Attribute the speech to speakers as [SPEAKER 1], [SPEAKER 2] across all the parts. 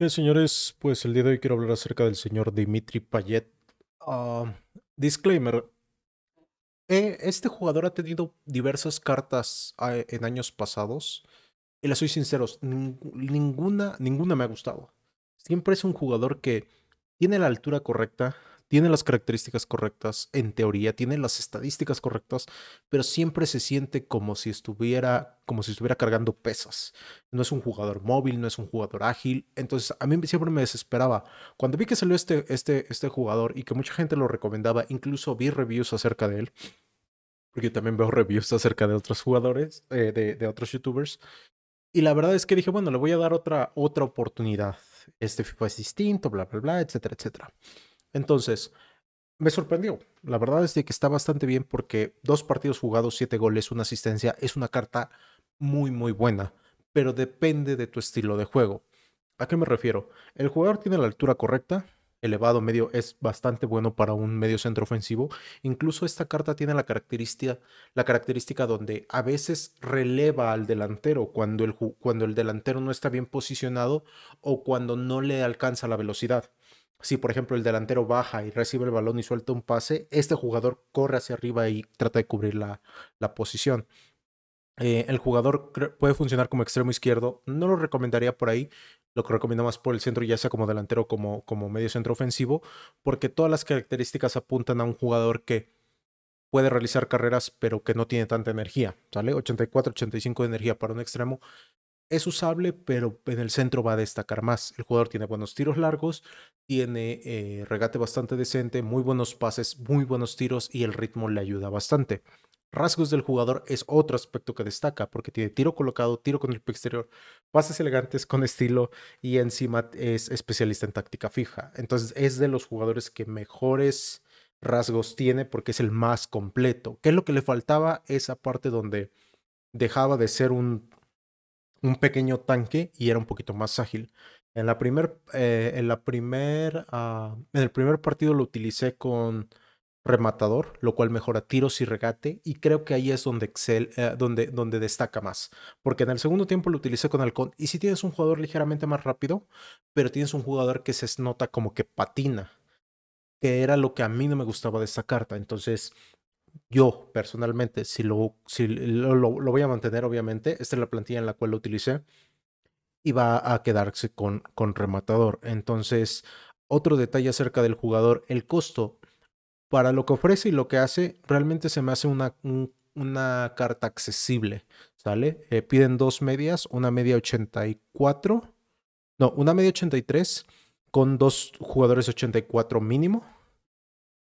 [SPEAKER 1] Bien, señores, pues el día de hoy quiero hablar acerca del señor Dimitri Payet. Ah, disclaimer. eh, este jugador ha tenido diversas cartas ah, en años pasados. Y les soy sinceros, nin- ninguna, ninguna me ha gustado. Siempre es un jugador que tiene la altura correcta, tiene las características correctas, en teoría, tiene las estadísticas correctas, pero siempre se siente como si estuviera, como si estuviera cargando pesas. No es un jugador móvil, no es un jugador ágil. Entonces, a mí siempre me desesperaba. Cuando vi que salió este, este, este jugador y que mucha gente lo recomendaba, incluso vi reviews acerca de él, porque también veo reviews acerca de otros jugadores, eh, de, de otros youtubers. Y la verdad es que dije, bueno, le voy a dar otra, otra oportunidad. Este FIFA es distinto, bla, bla, bla, etcétera, etcétera. Entonces, me sorprendió. La verdad es de que está bastante bien porque dos partidos jugados, siete goles, una asistencia, es una carta muy, muy buena, pero depende de tu estilo de juego. ¿A qué me refiero? El jugador tiene la altura correcta, elevado medio es bastante bueno para un medio centro ofensivo. Incluso esta carta tiene la característica, la característica donde a veces releva al delantero cuando el, cuando el delantero no está bien posicionado o cuando no le alcanza la velocidad. Si, por ejemplo, el delantero baja y recibe el balón y suelta un pase, este jugador corre hacia arriba y trata de cubrir la, la posición. Eh, el jugador puede funcionar como extremo izquierdo. No lo recomendaría por ahí. Lo que recomiendo más por el centro, ya sea como delantero como, como medio centro ofensivo, porque todas las características apuntan a un jugador que puede realizar carreras, pero que no tiene tanta energía. ¿Sale? 84, 85 de energía para un extremo. Es usable, pero en el centro va a destacar más. El jugador tiene buenos tiros largos, tiene eh, regate bastante decente, muy buenos pases, muy buenos tiros y el ritmo le ayuda bastante. Rasgos del jugador es otro aspecto que destaca porque tiene tiro colocado, tiro con el pie exterior, pases elegantes con estilo y encima es especialista en táctica fija. Entonces es de los jugadores que mejores rasgos tiene porque es el más completo. ¿Qué es lo que le faltaba? Esa parte donde dejaba de ser un, un pequeño tanque y era un poquito más ágil. En la primer, eh, en la primer, ah, en el primer partido lo utilicé con rematador, lo cual mejora tiros y regate, y creo que ahí es donde excel, eh, donde, donde destaca más. Porque en el segundo tiempo lo utilicé con halcón, y si tienes un jugador ligeramente más rápido, pero tienes un jugador que se nota como que patina, que era lo que a mí no me gustaba de esta carta. Entonces, yo personalmente, si lo, si lo, lo- voy a mantener, obviamente, esta es la plantilla en la cual lo utilicé, y va a quedarse con, con rematador. Entonces, otro detalle acerca del jugador, el costo para lo que ofrece y lo que hace, realmente se me hace una, un- una carta accesible, ¿sale? Eh, piden dos medias, una media 84, no, una media 83 con dos jugadores 84 mínimo.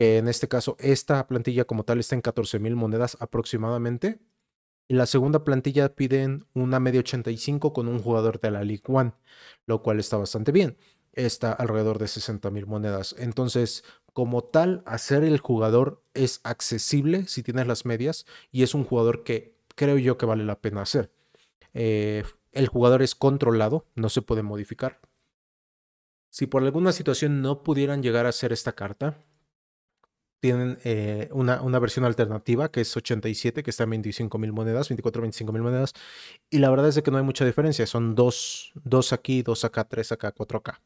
[SPEAKER 1] En este caso, esta plantilla como tal está en 14 mil monedas aproximadamente. Y la segunda plantilla piden una media 85 con un jugador de la League One, lo cual está bastante bien. Está alrededor de 60 mil monedas. Entonces, como tal, hacer el jugador es accesible si tienes las medias y es un jugador que creo yo que vale la pena hacer. Eh, el jugador es controlado, no se puede modificar. Si por alguna situación no pudieran llegar a hacer esta carta, tienen eh, una, una versión alternativa que es 87, que está en 25 mil monedas, 24, 25 mil monedas. Y la verdad es que no hay mucha diferencia. Son dos, dos aquí, dos acá, tres acá, cuatro acá.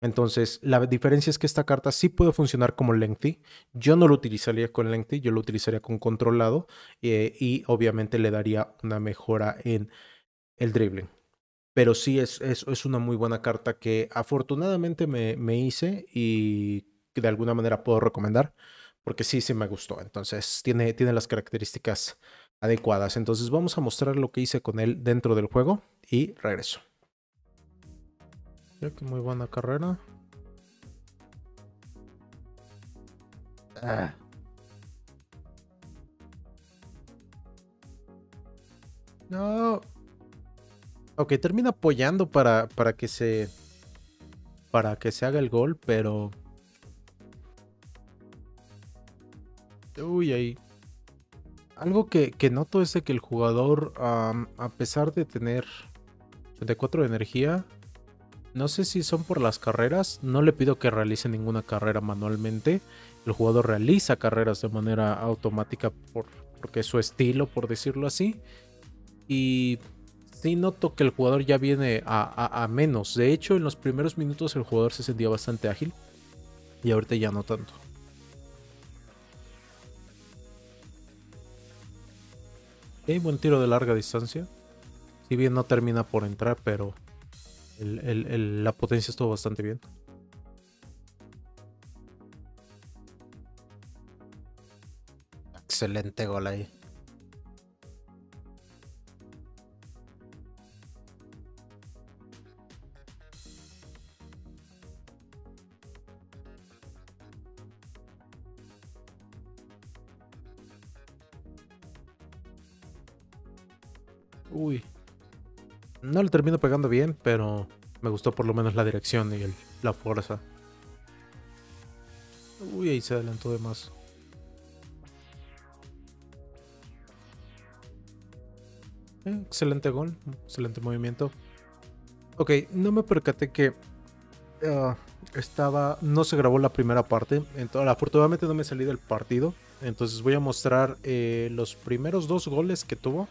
[SPEAKER 1] Entonces, la diferencia es que esta carta sí puede funcionar como lengthy. Yo no lo utilizaría con lengthy, yo lo utilizaría con controlado eh, y obviamente le daría una mejora en el dribbling. Pero sí es, es, es una muy buena carta que afortunadamente me, me hice y que de alguna manera puedo recomendar porque sí, sí me gustó. Entonces, tiene, tiene las características adecuadas. Entonces, vamos a mostrar lo que hice con él dentro del juego y regreso. Creo que muy buena carrera.
[SPEAKER 2] Ah,
[SPEAKER 1] No. Ok, termina apoyando para, para que se. Para que se haga el gol, pero. Uy, ahí. Algo que, noto es de que el jugador, a pesar de tener 84 de energía, no sé si son por las carreras, no le pido que realice ninguna carrera manualmente. El jugador realiza carreras de manera automática por, porque es su estilo, por decirlo así. Y sí noto que el jugador ya viene a, menos. De hecho, en los primeros minutos el jugador se sentía bastante ágil. Y ahorita ya no tanto. Hay buen tiro de larga distancia. Si bien no termina por entrar, pero la potencia estuvo bastante bien. Excelente gol ahí. Uy. No le termino pegando bien, pero me gustó por lo menos la dirección y la fuerza. Uy, ahí se adelantó de más. Excelente gol, excelente movimiento. Ok, no me percaté que ah, estaba. No se grabó la primera parte. Entonces, afortunadamente no me salí del partido. Entonces voy a mostrar eh, los primeros dos goles que tuvo.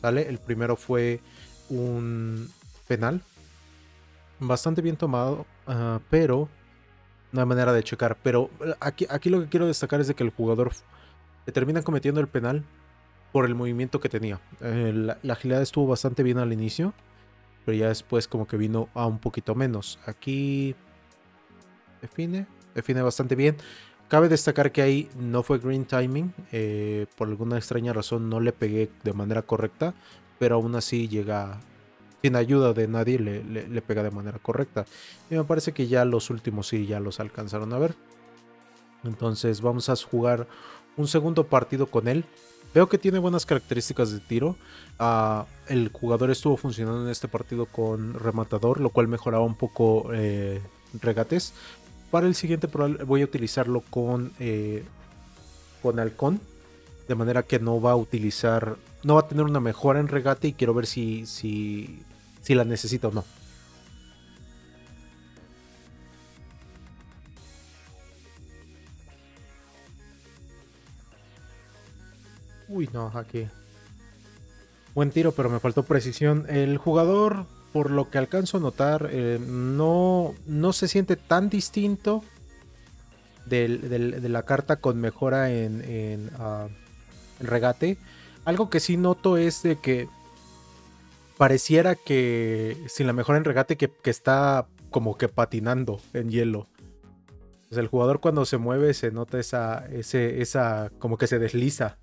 [SPEAKER 1] ¿Sale? El primero fue un penal. Bastante bien tomado. Ah, pero. No hay manera de checar. Pero eh, aquí, aquí lo que quiero destacar es de que el jugador termina cometiendo el penal por el movimiento que tenía. Eh, la, agilidad estuvo bastante bien al inicio, pero ya después como que vino a un poquito menos. Aquí define, define bastante bien. Cabe destacar que ahí no fue green timing, eh, por alguna extraña razón no le pegué de manera correcta, pero aún así llega sin ayuda de nadie, le, le, pega de manera correcta. Y me parece que ya los últimos sí ya los alcanzaron a ver. Entonces vamos a jugar un segundo partido con él. Veo que tiene buenas características de tiro. Ah, el jugador estuvo funcionando en este partido con rematador, lo cual mejoraba un poco eh, regates. Para el siguiente voy a utilizarlo con, eh, con halcón. De manera que no va a utilizar. No va a tener una mejora en regate. Y quiero ver si, si, si la necesita o no. Uy, no, aquí. Buen tiro, pero me faltó precisión. El jugador, por lo que alcanzo a notar, eh, no, no se siente tan distinto de la carta con mejora en, ah, regate. Algo que sí noto es de que pareciera que sin la mejora en regate que, está como que patinando en hielo. el jugador cuando se mueve se nota esa, esa, como que se desliza.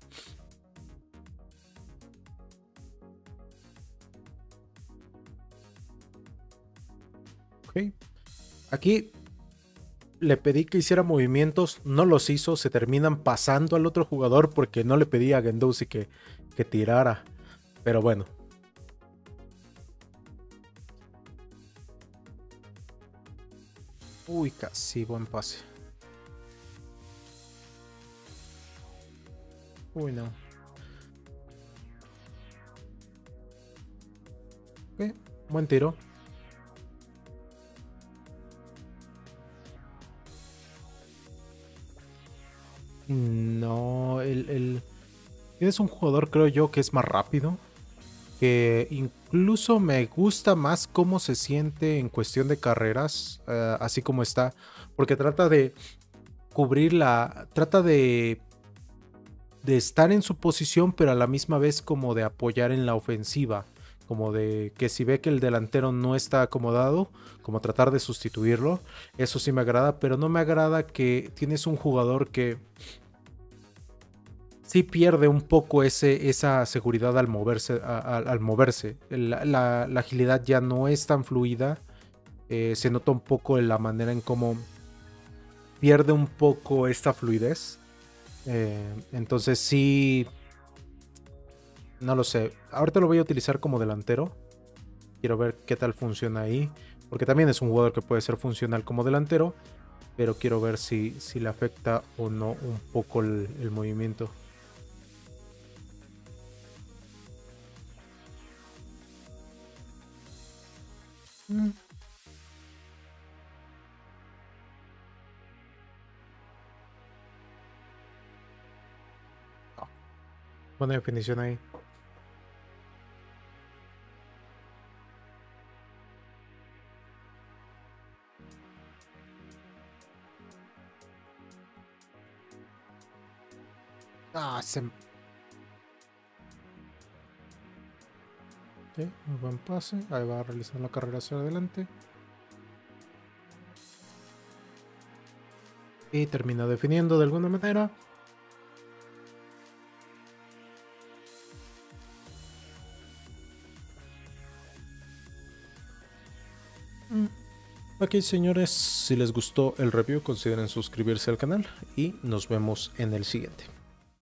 [SPEAKER 1] Aquí le pedí que hiciera movimientos, no los hizo, se terminan pasando al otro jugador porque no le pedí a Gendouzi que, que tirara. Pero bueno. Uy, casi buen pase. Uy, no. buen tiro. No, el, es un jugador creo yo que es más rápido. Que incluso me gusta más cómo se siente en cuestión de carreras, eh, así como está. Porque trata de cubrir la... Trata de... De estar en su posición, pero a la misma vez como de apoyar en la ofensiva como de que si ve que el delantero no está acomodado, como tratar de sustituirlo. Eso sí me agrada, pero no me agrada que tienes un jugador que sí pierde un poco esa seguridad al moverse. al moverse. La, agilidad ya no es tan fluida. Eh, se nota un poco en la manera en cómo pierde un poco esta fluidez. Eh, entonces sí no lo sé. Ahorita lo voy a utilizar como delantero. Quiero ver qué tal funciona ahí. Porque también es un jugador que puede ser funcional como delantero. Pero quiero ver si, si le afecta o no un poco el, movimiento. Mm. Buena definición ahí. Ah, se... buen pase. Ahí va a realizar la carrera hacia adelante. Y termina definiendo de alguna manera. Mm. Ok señores, si les gustó el review consideren suscribirse al canal y nos vemos en el siguiente.